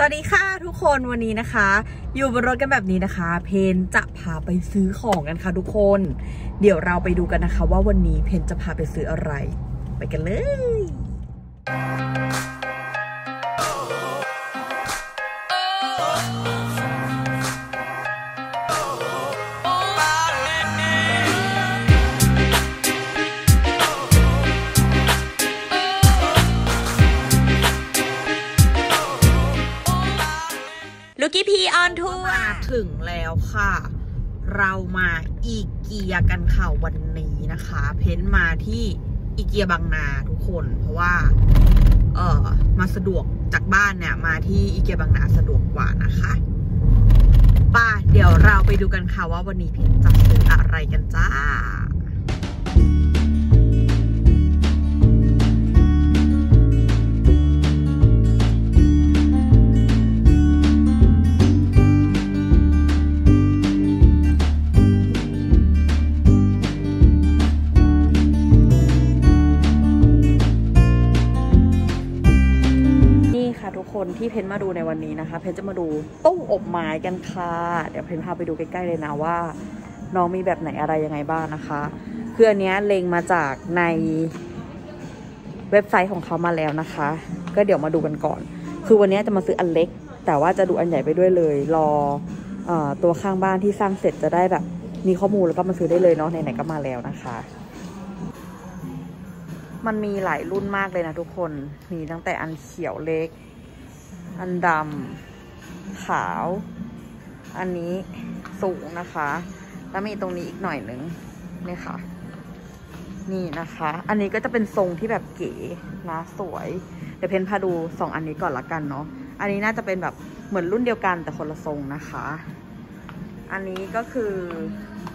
สวัสดีค่ะทุกคนวันนี้นะคะ อยู่บนรถกันแบบนี้นะคะ เพนจะพาไปซื้อของกันค่ะทุกคน เดี๋ยวเราไปดูกันนะคะ ว่าวันนี้เพนจะพาไปซื้ออะไร ไปกันเลย ถึงแล้วค่ะ เรามาอีเกียกันค่ะวันนี้นะคะ เพ้นมาที่อีเกียบางนาทุกคน เพราะว่า เออมาสะดวกจากบ้านเนี่ย มาที่อีเกียบางนาสะดวกกว่านะคะป้าเดี๋ยวเราไปดูกันค่ะว่าวันนี้เพ้นจะซื้ออะไรกันจ้า ที่เพนมาดูในวันนี้นะคะ เพนจะมาดูตู้อบไม้กันค่ะเดี๋ยวเพนพาไปดูใกล้ๆเลยนะว่า น้องมีแบบไหนอะไรยังไงบ้างนะคะคืออันเนี้ยเลงมาจากในเว็บไซต์ของเขามาแล้วนะคะ ก็เดี๋ยวมาดูกันก่อน คือวันนี้จะมาซื้ออันเล็ก แต่ว่าจะดูอันใหญ่ไปด้วยเลย รออตัวข้างบ้านที่สร้างเสร็จจะได้แบบมีข้อมูลแล้วก็มาซื้อได้เลยเนาะไหนๆก็มาแล้วนะคะ มันมีหลายรุ่นมากเลยนะทุกคน มีตั้งแต่อันเขียวเล็ก อันดำขาว อันนี้สูงนะคะ แล้วมีตรงนี้อีกหน่อยหนึ่งนี่ค่ะ นี่นะคะ อันนี้ก็จะเป็นทรงที่แบบเก๋นะสวย เดี๋ยวเพนพาดูสองอันนี้ก่อนละกันเนาะ อันนี้น่าจะเป็นแบบเหมือนรุ่นเดียวกันแต่คนละทรงนะคะ อันนี้ก็คือ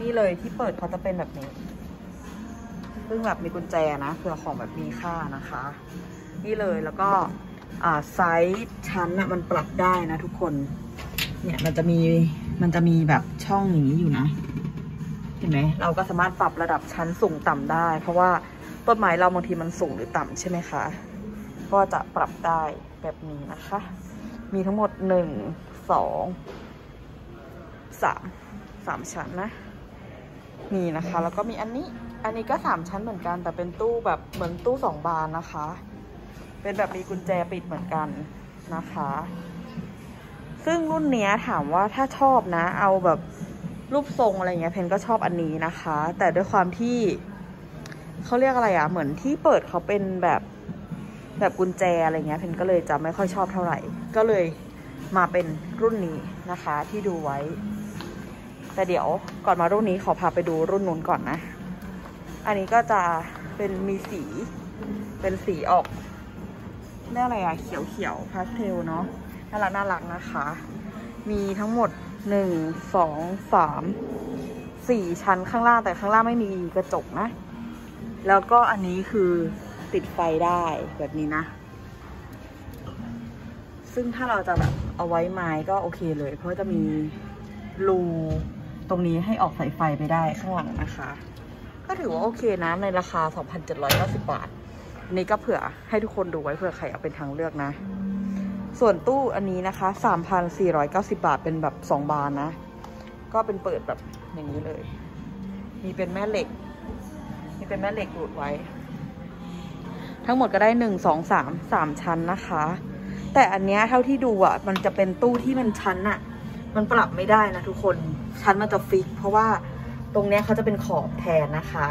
นี่เลยที่เปิดเขาจะเป็นแบบนี้ ซึ่งแบบมีกุญแจนะเผื่อของแบบมีค่านะคะ นี่เลยแล้วก็ ไซส์ชั้นอะมันปรับได้นะทุกคน เนี่ยมันจะมีมันจะมีแบบช่องอย่างนี้อยู่นะ เห็นไหมเราก็สามารถปรับระดับชั้นสูงต่ำได้ เพราะว่าต้นไม้เราบางทีมันสูงหรือต่ำใช่ไหมคะ ก็จะปรับได้แบบนี้นะคะ มีทั้งหมดหนึ่งสองสามสามชั้นนะนี่นะคะ แล้วก็มีอันนี้อันนี้ก็สามชั้นเหมือนกันแต่เป็นตู้แบบเหมือนตู้สองบานนะคะ เป็นแบบมีกุญแจปิดเหมือนกันนะคะ ซึ่งรุ่นเนี้ยถามว่าถ้าชอบนะ เอาแบบรูปทรงอะไรเงี้ยเพนก็ชอบอันนี้นะคะ แต่ด้วยความที่เขาเรียกอะไรอะเหมือนที่เปิดเขาเป็นแบบแบบกุญแจอะไรเงี้ยเพนก็เลยจะไม่ค่อยชอบเท่าไหร่ ก็เลยมาเป็นรุ่นนี้นะคะที่ดูไว้ แต่เดี๋ยวก่อนมารุ่นนี้ขอพาไปดูรุ่นนู้นก่อนนะ อันนี้ก็จะเป็นมีสีเป็นสีออก เรียกอะไรอะเขียวเขียวพาสเทลเนาะน่ารักน่ารักนะคะ มีทั้งหมดหนึ่งสองสามสี่ชั้นข้างล่างแต่ข้างล่างไม่มีกระจกนะ แล้วก็อันนี้คือติดไฟได้แบบนี้นะ ซึ่งถ้าเราจะแบบเอาไว้ไม้ก็โอเคเลย เพราะจะมีรูตรงนี้ให้ออกสายไฟไปได้ข้างหลังนะคะ ก็ถือว่าโอเคนะในราคา 2,790 บาท นี่ก็เผื่อให้ทุกคนดูไว้เผื่อใครเอาเป็นทางเลือกนะ ส่วนตู้อันนี้นะคะ3,490 บาทเป็นแบบ 2 บานนะ ก็เป็นเปิดแบบอย่างนี้เลย มีเป็นแม่เหล็ก มีเป็นแม่เหล็กดูดไว้ ทั้งหมดก็ได้ 1 2 3 3 ชั้นนะคะ แต่อันเนี้ยเท่าที่ดูอะ มันจะเป็นตู้ที่มันชั้นอะ มันปรับไม่ได้นะทุกคน ชั้นมันจะฟิก เพราะว่าตรงเนี้ยเขาจะเป็นขอบแทนนะคะ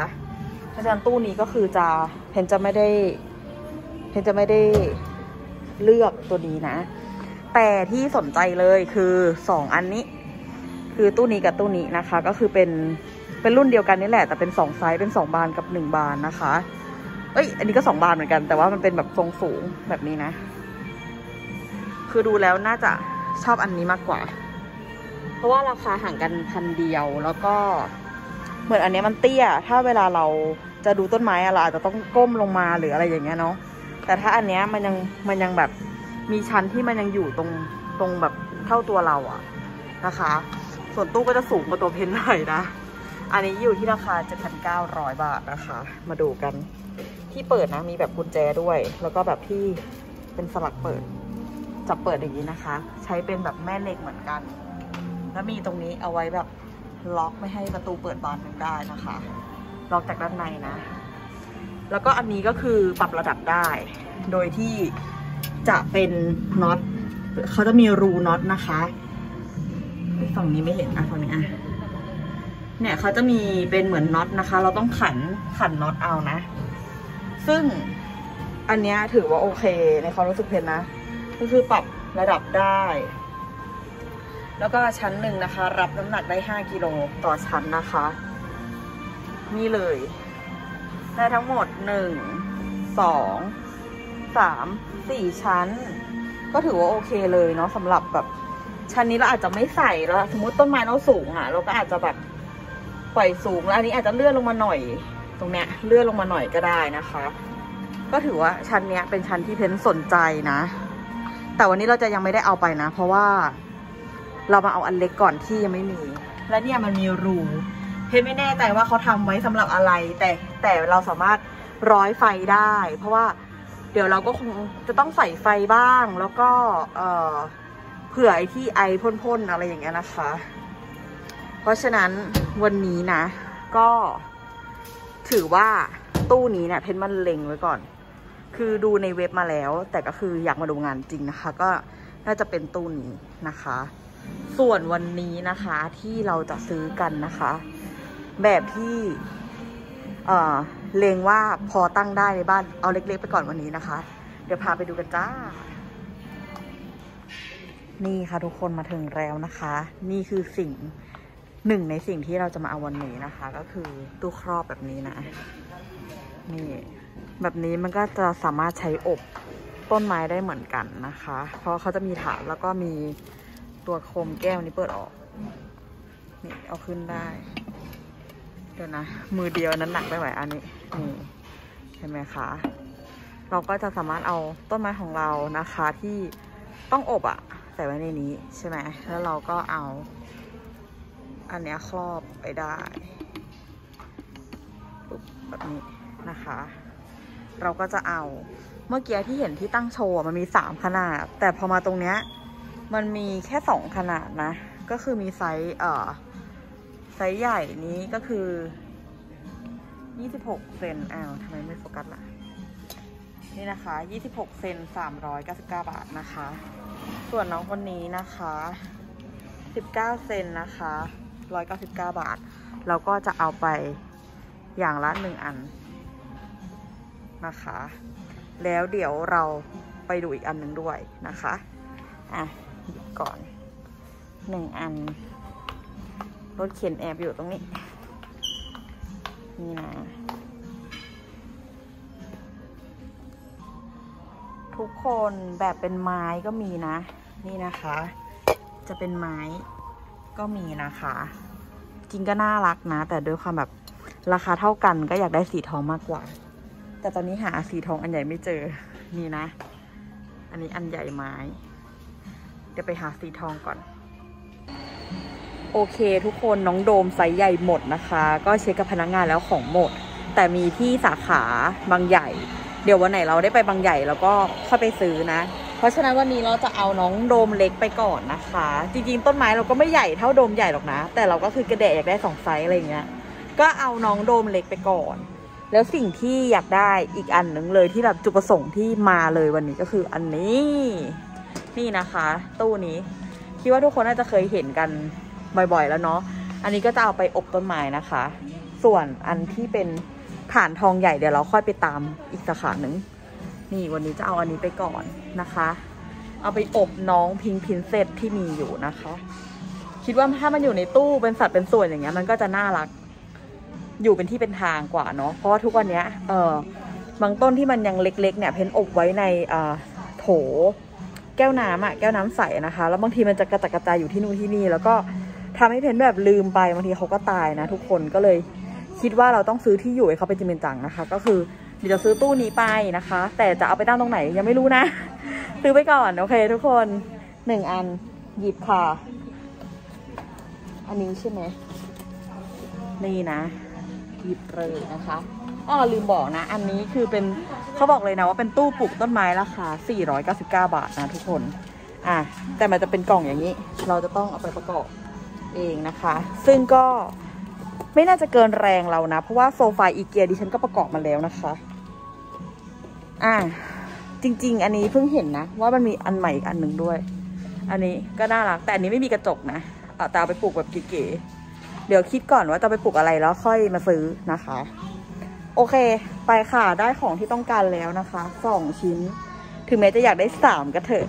ราะฉะนั้นตู้นี้ก็คือจะเพนจะไม่ได้เพนจะไม่ได้เลือกตัวนี้นะ แต่ที่สนใจเลยคือสองอันนี้ คือตู้นี้กับตู้นี้นะคะ ก็คือเป็นเป็นรุ่นเดียวกันนี่แหละ แต่เป็นสองไซส์เป็นสองบานกับหนึ่งบานนะคะ เอ้ย อันนี้ก็สองบานเหมือนกัน แต่ว่ามันเป็นแบบทรงสูงแบบนี้นะ คือดูแล้วน่าจะชอบอันนี้มากกว่า เพราะว่าราคาห่างกันพันเดียวแล้วก็ เหมือนอันนี้มันเตี้ย ถ้าเวลาเราจะดูต้นไม้อะเราอาจจะต้องก้มลงมาหรืออะไรอย่างเงี้ยเนาะ แต่ถ้าอันเนี้ยมันยังมันยังแบบมีชั้นที่มันยังอยู่ตรงตรงแบบเท่าตัวเราอะนะคะ ส่วนตู้ก็จะสูงกว่าตัวเพนหน่อยนะ อันนี้อยู่ที่ราคา 7,900 บาทนะคะ มาดูกัน ที่เปิดนะมีแบบกุญแจด้วย แล้วก็แบบที่เป็นสลักเปิด จะเปิดอย่างนี้นะคะ ใช้เป็นแบบแม่เหล็กเหมือนกัน แล้วมีตรงนี้เอาไว้แบบ ล็อกไม่ให้ประตูเปิดบานนึ่งได้นะคะ ล็อกจากด้านในนะ แล้วก็อันนี้ก็คือปรับระดับได้ โดยที่จะเป็นน็อตเขาจะมีรูน็อตนะคะฝั่งนี้ไม่เห็นอะฝั่งนี้อะเนี่ยเขาจะมีเป็นเหมือนน็อตนะคะ เราต้องขันขันน็อตเอานะ ซึ่งอันเนี้ยถือว่าโอเคในความรู้สึกเพนนะ ก็คือปรับระดับได้ แล้วก็ชั้นหนึ่งนะคะ รับน้ำหนักได้ 5 กิโลต่อชั้นนะคะ นี่เลย ได้ทั้งหมด 1 2 3 4 ชั้น ก็ถือว่าโอเคเลยเนาะสำหรับแบบชั้นนี้เราอาจจะไม่ใส่แล้วสมมติต้นไม้เราสูงอะ่ะ เราก็อาจจะแบบปล่อยสูงแล้วอันนี้อาจจะเลื่อนลงมาหน่อย ตรงเนี้ยเลื่อนลงมาหน่อยก็ได้นะคะ ก็ถือว่าชั้นเนี้ยเป็นชั้นที่เพนสนใจนะ แต่วันนี้เราจะยังไม่ได้เอาไปนะ เพราะว่า เรามาเอาอันเล็กก่อนที่ยังไม่มี และเนี่ยมันมีรูเพนไม่แน่ใจว่าเขาทำไว้สำหรับอะไร แต่แต่เราสามารถร้อยไฟได้ เพราะว่าเดี๋ยวเราก็คงจะต้องใส่ไฟบ้าง แล้วก็เอ่อเผื่อไอที่ไอพ่นๆอะไรอย่างเงี้ยนะคะ เพราะฉะนั้นวันนี้นะ ก็ถือว่าตู้นี้เนี่ยเพนมันเล็งไว้ก่อน คือดูในเว็บมาแล้ว แต่ก็คืออยากมาดูงานจริงนะคะ ก็น่าจะเป็นตู้นี้นะคะ ส่วนวันนี้นะคะที่เราจะซื้อกันนะคะ แบบที่เอ่อเลงว่าพอตั้งได้ในบ้านเอาเล็ก ๆ ไปก่อนวันนี้นะคะ เดี๋ยวพาไปดูกันจ้า นี่ค่ะทุกคนมาถึงแล้วนะคะ นี่คือสิ่งหนึ่งในสิ่งที่เราจะมาเอาวันนี้นะคะ ก็คือตู้ครอบแบบนี้นะนี่แบบนี้มันก็จะสามารถใช้อบต้นไม้ได้เหมือนกันนะคะ เพราะเขาจะมีฐานแล้วก็มี ตัวโคมแก้วนี้เปิดออก นี่เอาขึ้นได้ เดี๋ยวนะ มือเดียวนั้นหนักไม่ไหวอันนี้ นี่เห็นไหมคะ เราก็จะสามารถเอาต้นไม้ของเรานะคะที่ต้องอบอะใส่ไว้ในนี้ใช่ไหม แล้วเราก็เอา อันเนี้ยครอบไปได้ปุ๊บแบบนี้นะคะ เราก็จะเอาเมื่อกี้ที่เห็นที่ตั้งโชว์มันมีสามขนาด แต่พอมาตรงเนี้ย มันมีแค่สองขนาดนะ ก็คือมีไซส์เอ่อไซส์ใหญ่นี้ก็คือ 26 เซนอ้าวทำไมไม่โฟกัสล่ะ นี่นะคะ 26 เซน399 บาทนะคะ ส่วนน้องคนนี้นะคะ 19 เซนนะคะ 199 บาท เราก็จะเอาไปอย่างละหนึ่งอันนะคะ แล้วเดี๋ยวเราไปดูอีกอันหนึ่งด้วยนะคะ อะ ก่อนหนึ่งอัน รถเข็นแอบอยู่ตรงนี้ นี่นะ ทุกคนแบบเป็นไม้ก็มีนะ นี่นะคะ จะเป็นไม้ก็มีนะคะ จริงก็น่ารักนะ แต่ด้วยความแบบราคาเท่ากันก็อยากได้สีทองมากกว่า แต่ตอนนี้หาสีทองอันใหญ่ไม่เจอ นี่นะ อันนี้อันใหญ่ไม้ ดี๋ยวไปหาสีทองก่อน โอเคทุกคนน้องโดมไซส์ใหญ่หมดนะคะ ก็เช็คกับพนักงงานแล้วของหมด แต่มีที่สาขาบางใหญ่ เดี๋ยววันไหนเราได้ไปบางใหญ่แล้วก็ค่อยไปซื้อนะ เพราะฉะนั้นวันนี้เราจะเอาน้องโดมเล็กไปก่อนนะคะ จริงๆต้นไม้เราก็ไม่ใหญ่เท่าโดมใหญ่หรอกนะ แต่เราก็คือกระเดะอยากได้สองไซส์อะไรอย่างเงี้ย ก็เอาน้องโดมเล็กไปก่อนแล้วสิ่งที่อยากได้อีกอันหนึ่งเลยที่แบบจุดประสงค์ที่มาเลยวันนี้ก็คืออันนี้ นี่นะคะ ตู้นี้คิดว่าทุกคนน่าจะเคยเห็นกันบ่อยๆแล้วเนาะอันนี้ก็จะเอาไปอบต้นไม้นะคะ ส่วนอันที่เป็นฐานทองใหญ่เดี๋ยวเราค่อยไปตามอีกสาขาหนึ่งนี่วันนี้จะเอาอันนี้ไปก่อนนะคะ เอาไปอบน้องพิงพินเซตที่มีอยู่นะคะ คิดว่าถ้ามันอยู่ในตู้เป็นสัตว์เป็นส่วนอย่างเงี้ยมันก็จะน่ารักอยู่เป็นที่เป็นทางกว่าเนาะเพราะว่าทุกวันเนี้ยเออบางต้นที่มันยังเล็กๆเนี่ย เพนอบไว้ในเออโถ แก้วน้ำอะแก้วน้ำใสนะคะ แล้วบางทีมันจะกระจัดกระจายอยู่ที่นู่นที่นี่ แล้วก็ทำให้เพนแบบลืมไปบางทีเขาก็ตายนะ ทุกคนก็เลยคิดว่าเราต้องซื้อที่อยู่ให้เขาเป็นจริงเป็นจังนะคะ ก็คือเดี๋ยวจะซื้อตู้นี้ไปนะคะ แต่จะเอาไปตั้งตรงไหนยังไม่รู้นะ ซื้อไปก่อนโอเค ทุกคนหนึ่งอันหยิบค่ะ อันนี้ใช่ไหมนี่นะหยิบเลยนะคะ อ้อลืมบอกนะ อันนี้คือเป็นเขาบอกเลยนะว่าเป็นตู้ปลูกต้นไม้ราคา 499 บาทนะทุกคน อะ แต่มันจะเป็นกล่องอย่างนี้ เราจะต้องเอาไปประกอบเองนะคะ ซึ่งก็ไม่น่าจะเกินแรงเรานะ เพราะว่าโซฟาอีเกียดิฉันก็ประกอบมาแล้วนะคะ อะ จริง ๆ อันนี้เพิ่งเห็นนะ ว่ามันมีอันใหม่อีกอันหนึ่งด้วย อันนี้ก็น่ารัก แต่อันนี้ไม่มีกระจกนะเอาตาไปปลูกแบบเก๋ๆเดี๋ยวคิดก่อนว่าจะไปปลูกอะไรแล้วค่อยมาซื้อนะคะ โอเค ไปค่ะ ได้ของที่ต้องการแล้วนะคะสองชิ้น ถึงแม้จะอยากได้สามก็เถอะ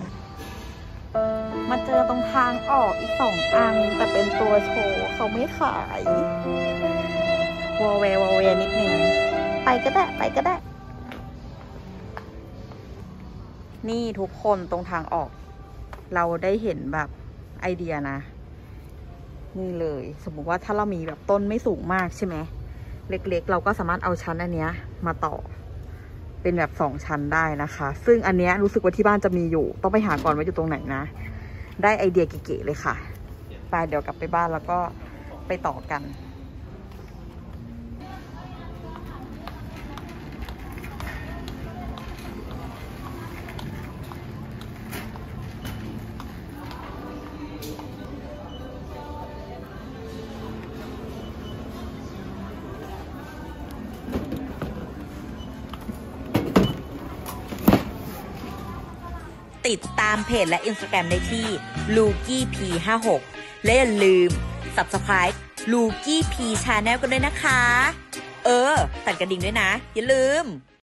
มาเจอตรงทางออกอีกสองอัน แต่เป็นตัวโชว์เขาไม่ขายวอลเววอลเวนิดนึง ไปก็ได้ ไปก็ได้ นี่ทุกคนตรงทางออก เราได้เห็นแบบไอเดียนะ นี่เลย สมมติว่าถ้าเรามีแบบต้นไม่สูงมากใช่ไหม เล็กๆ เราก็สามารถเอาชั้นอันเนี้ยมาต่อ เป็นแบบสองชั้นได้นะคะ ซึ่งอันเนี้ยรู้สึกว่าที่บ้านจะมีอยู่ ต้องไปหาก่อนว่าอยู่ตรงไหนนะ ได้ไอเดียเก๋ๆเลยค่ะไปเดี๋ยวกลับไปบ้านแล้วก็ไปต่อกัน ติดตามเพจและอินสตาแกรมได้ที่ l u k i p 5 6และอย่าลืม Subscribe l u k i p Channel กันด้วยนะคะ เออ ตัดกระดิ่งด้วยนะ อย่าลืม